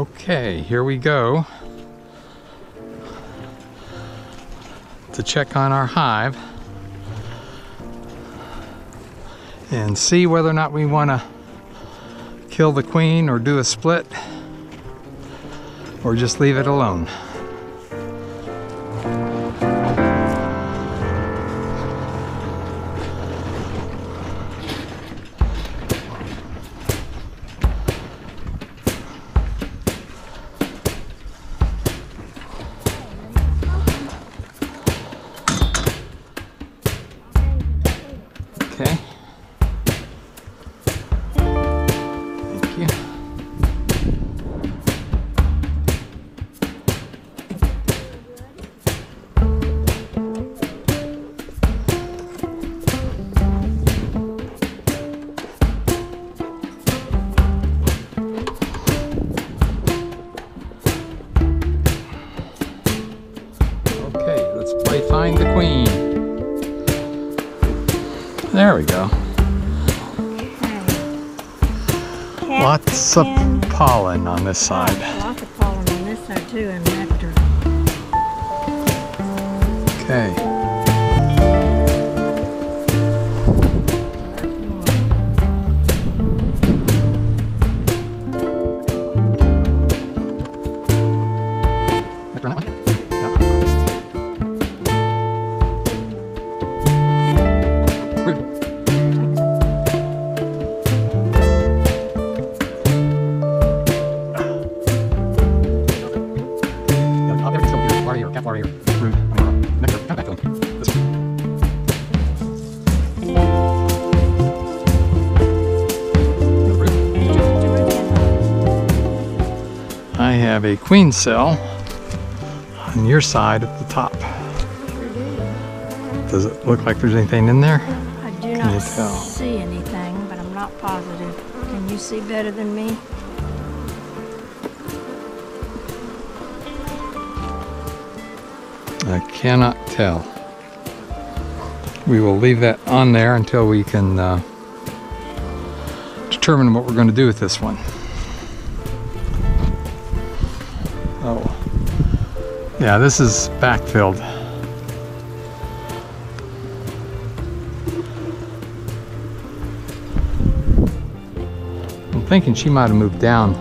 Okay, here we go to check on our hive and see whether or not we want to kill the queen or do a split or just leave it alone. Lots of pollen on this side. Lots of pollen on this side too, queen cell on your side at the top. Does it look like there's anything in there? I do you not see anything, but I'm not positive. Can you see better than me? I cannot tell. We will leave that on there until we can uh, determine what we're going to do with this one. Yeah, this is backfilled. I'm thinking she might have moved down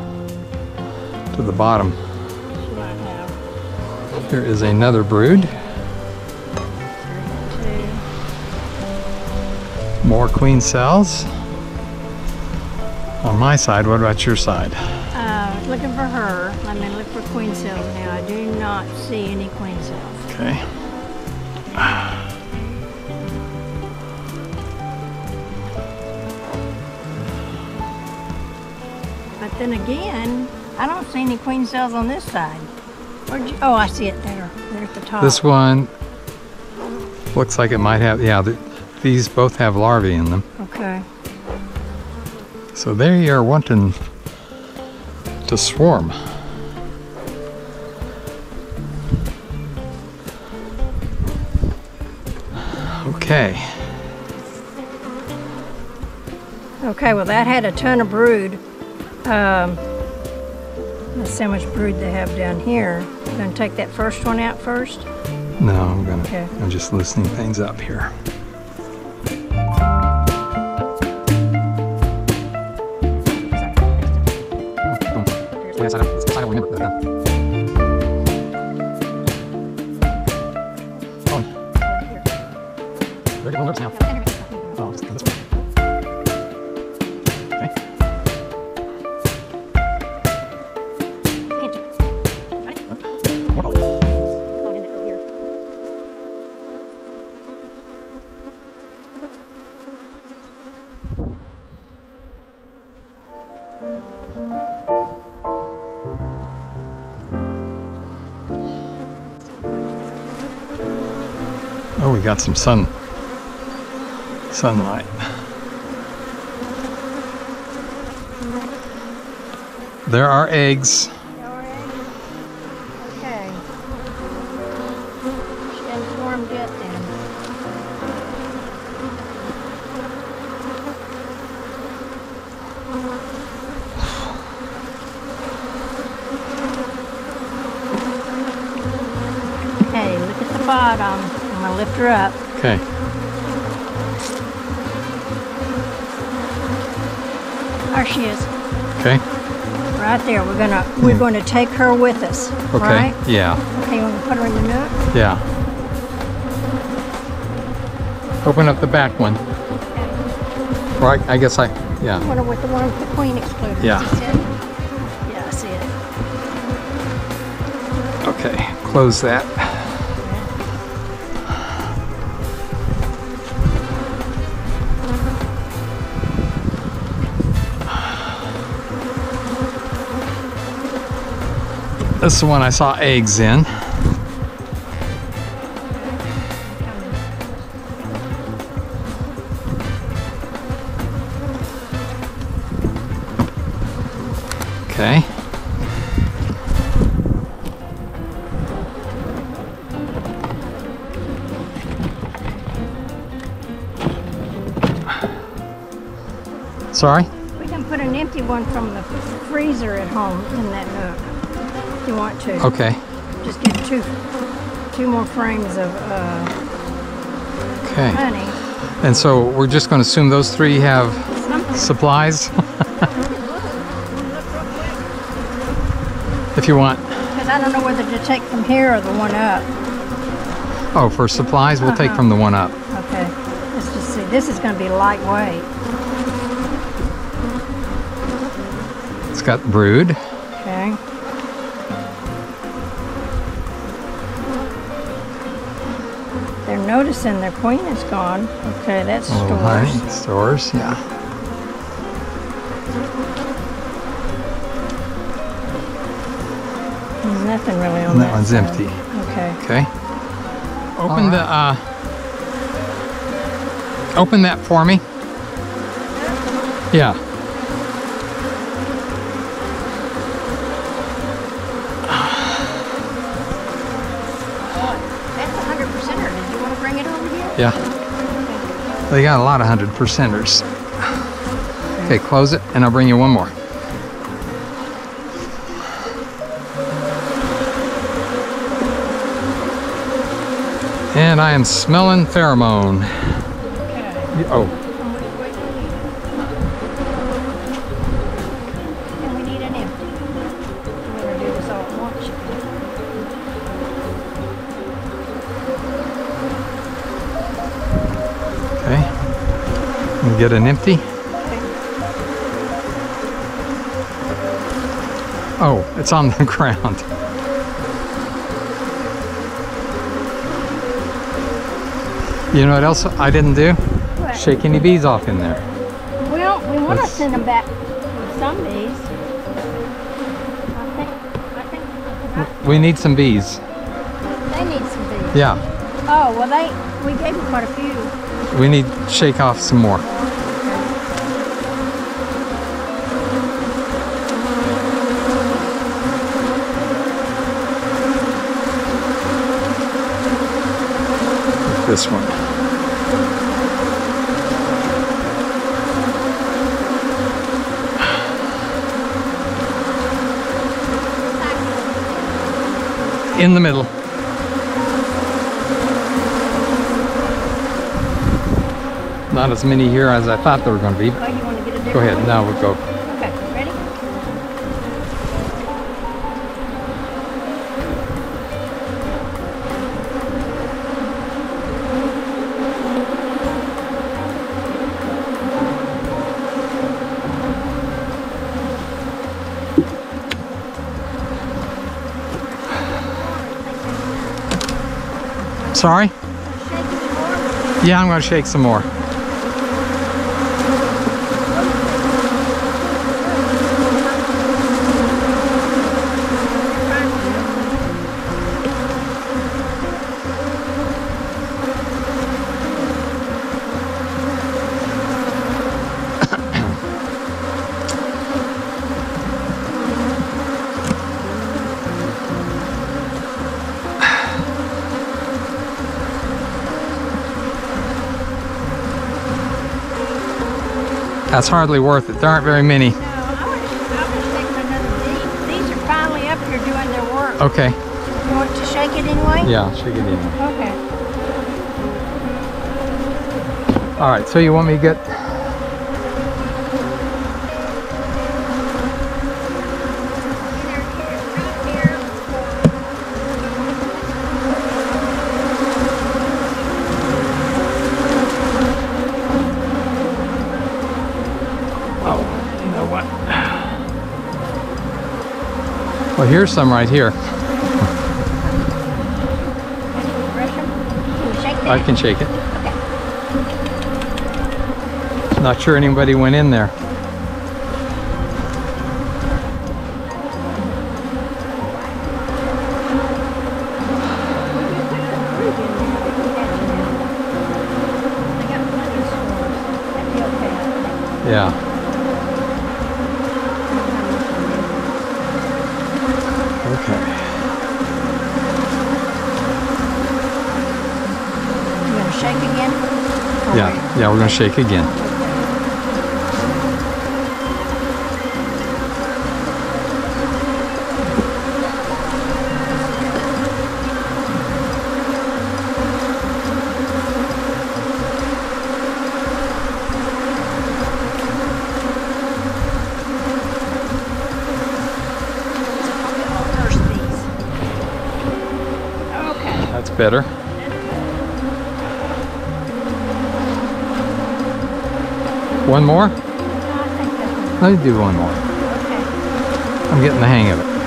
to the bottom. Here is another brood. More queen cells. On my side, what about your side? Looking for her. Let me look for queen cells now. I do not see any queen cells. Okay. But then again, I don't see any queen cells on this side. Where'd you? Oh, I see it there. There at the top. This one looks like it might have, yeah, th these both have larvae in them. Okay. So there you are wanting to swarm. Okay. Okay, well that had a ton of brood. Um, let's see how much brood they have down here. Gonna take that first one out first. No, I'm gonna, Okay. I'm just loosening things up here. Oh, we got some sun sunlight. There are eggs. Okay. Look at the bottom. Gonna lift her up. Okay. There she is, Okay. right there. We're gonna we're going to take her with us. Hmm. Okay. Right? Yeah. Okay, you want to put her in the nuc? Yeah. Open up the back one. Right. I guess I. Yeah. Her with the one with the queen excluded. Yeah. Yeah, I see it. Okay. Close that. This is the one I saw eggs in. Okay. Sorry? We can put an empty one from the freezer at home in that nuc. If you want to. Okay. Just get two two more frames of uh, Okay. honey. And so we're just going to assume those three have Something. supplies? if you want. Because I don't know whether to take from here or the one up. Oh, for supplies, we'll take Uh-huh. from the one up. Okay. Let's just see. This is going to be lightweight. It's got brood. They're noticing their queen is gone. Okay, that's A stores. honey. Stores, yeah. There's nothing really on that. that one's side. empty. Okay. Okay. Open the, uh, open that for me. Yeah. They got a lot of hundred percenters. Okay, close it, and I'll bring you one more. And I am smelling pheromone. Okay. Oh, Get an empty. Oh, it's on the ground. You know what else I didn't do? What? Shake any bees off in there. Well, we want to send them back with some bees. I think, I think, I- We need some bees. they need some bees. Yeah, Oh, well, they, we gave them quite a few. We need to shake off some more. This one. In the middle. Not as many here as I thought there were going to be. Oh, you want to get a Go ahead, one? now we'll go. Okay, ready? Sorry? Shake it more. Yeah, I'm going to shake some more. That's hardly worth it. There aren't very many. No, I was, I was taking another bee. These are finally up here doing their work. Okay. You want to shake it anyway? Yeah, shake it in. Okay. All right, so you want me to get Well, here's some right here. Can you shake that? I can shake it. Not sure anybody went in there. I got plenty of stores. That'd be okay, I think. Yeah. Okay. You gonna shake again? Or Yeah, we're gonna shake again. I'll nurse these. Okay. That's better. One more? I think Let me do one more. okay. I'm getting the hang of it. Okay.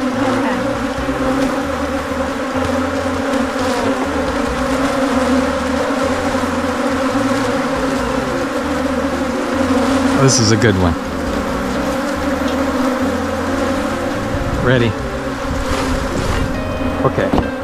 This is a good one. Ready? Okay.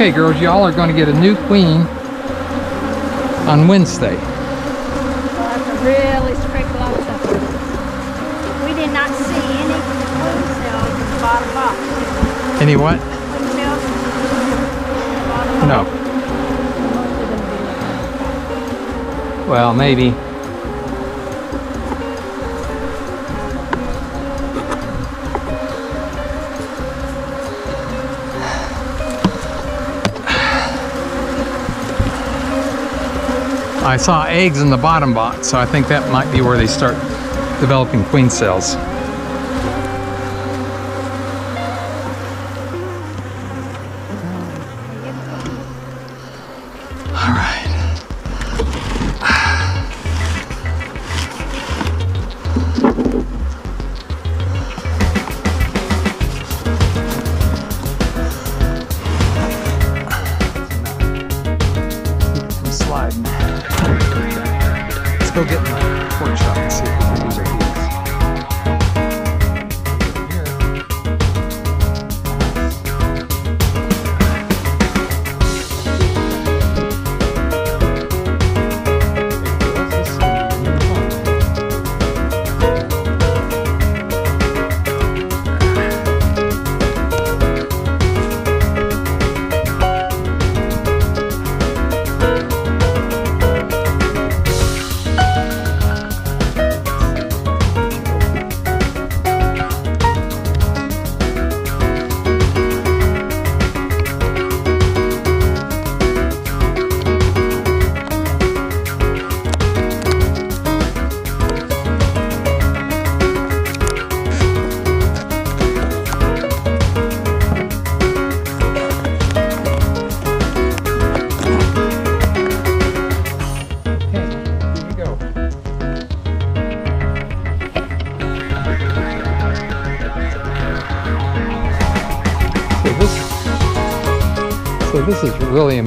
Okay, girls, y'all are going to get a new queen on Wednesday. We'll really scrape lots of. We did not see any queen cells in the bottom box. Any what? Queen cells? in the bottom No. box. Most of them be looking. Well, maybe. I saw eggs in the bottom box, so I think that might be where they start developing queen cells.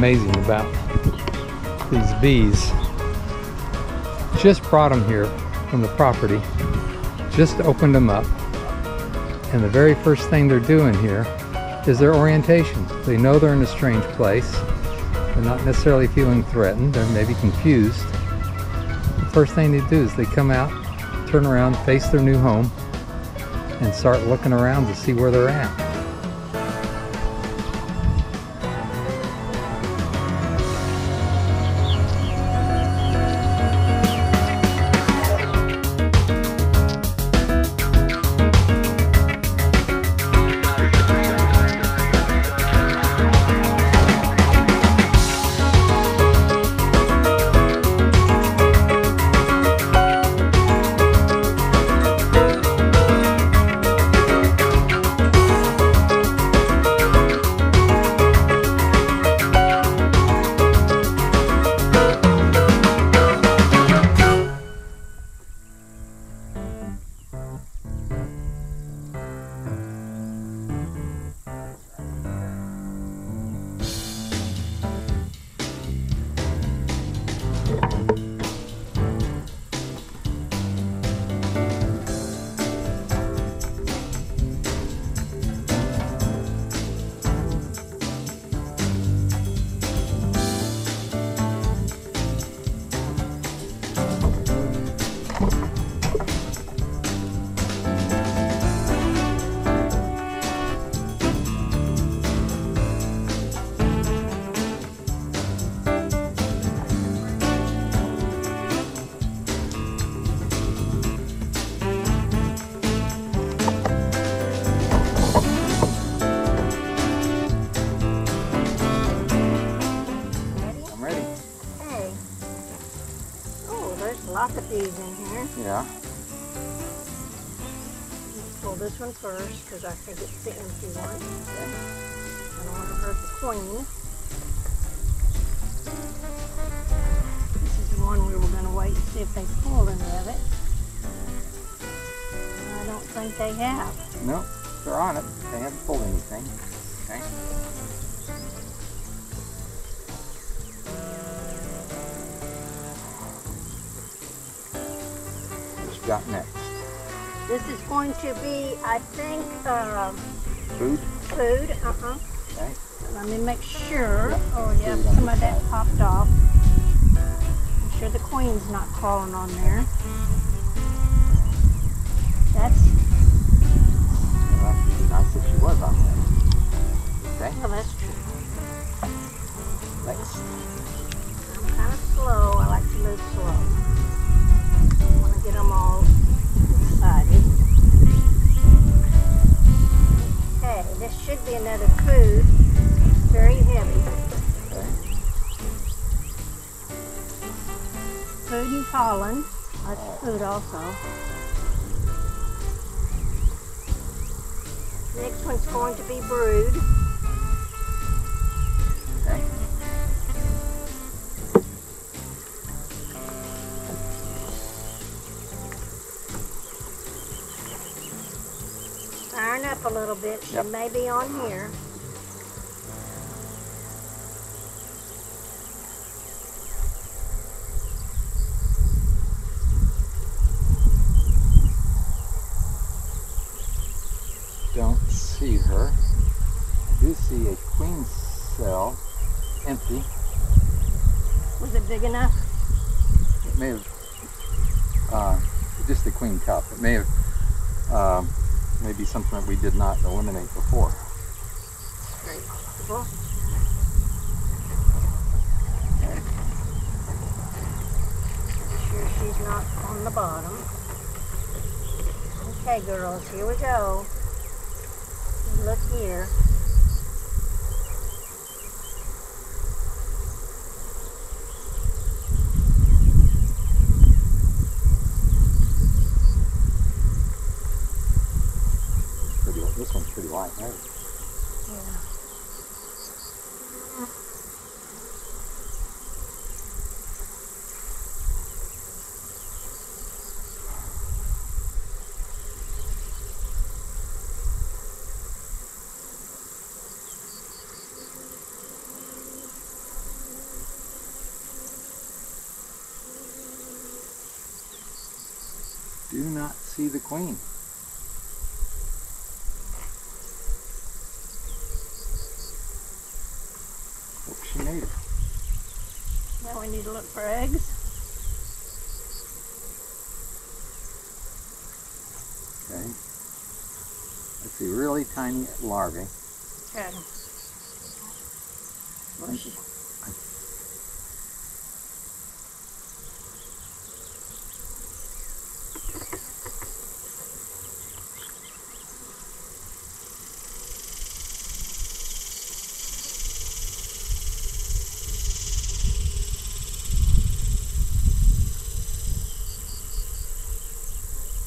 Amazing about these bees. Just brought them here from the property, just opened them up, and the very first thing they're doing here is their orientation. They know they're in a strange place, They're not necessarily feeling threatened, they're maybe confused. The first thing they do is they come out, turn around, face their new home, and start looking around to see where they're at. First because I think it's the empty one. I don't want to hurt the queen. This is the one we were going to wait and see if they pulled any of it. I don't think they have. No, they're on it. They haven't pulled anything. Okay. What you got next? This is going to be, I think, uh, Food? food. Uh-huh. Okay. Let me make sure. Oh, yeah, some of that popped off. I'm sure the queen's not crawling on there. Also. Next one's going to be brood. Okay. Iron up a little bit. She Yep. may be on here. Don't see her. I do see a queen cell empty. Was it big enough? It may have, uh, just the queen cup. It may have, um, maybe something that we did not eliminate before. Very possible. Sure she's not on the bottom. Okay, girls, here we go. Look here. Pretty, this one's pretty light, right? Yeah. Do not see the queen. Hope she made it. Now we need to look for eggs. Okay. Let's see, really tiny larvae. Okay. Well, she-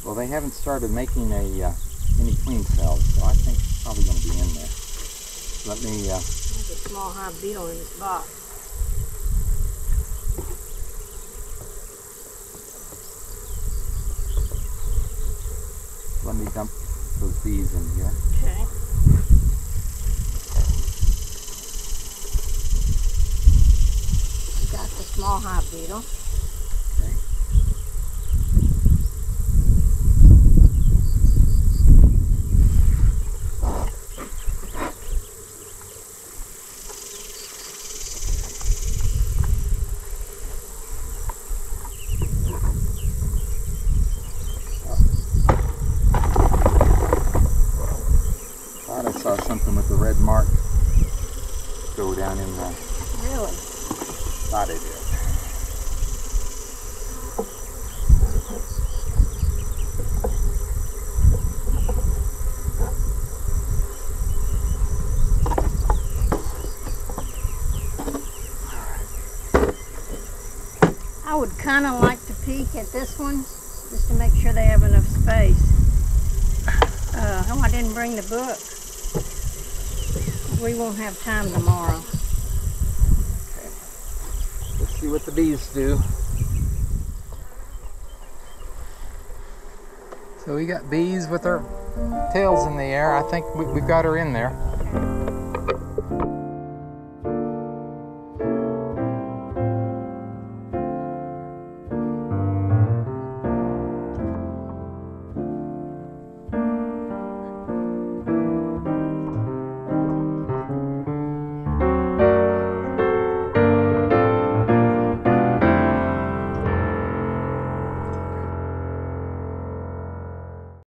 Well, they haven't started making a uh, any queen cells, so I think it's probably going to be in there. Let me. Uh, There's a small hive beetle in this box. let me dump those bees in here. Okay. Got the small hive beetle. Okay. Thought I saw something with the red mark go down in the. Really? Thought I did. I would kind of like to peek at this one, just to make sure they have enough space. Uh, oh, I didn't bring the book. We won't have time tomorrow. Let's see what the bees do. So we got bees with their tails in the air. I think we, we've got her in there.